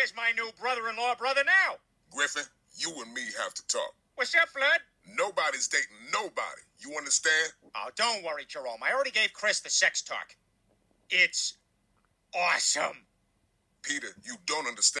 Here's my new brother-in-law brother now. Griffin, you and me have to talk. What's up, Flood? Nobody's dating nobody. You understand? Oh, don't worry, Jerome. I already gave Chris the sex talk. It's awesome. Peter, you don't understand.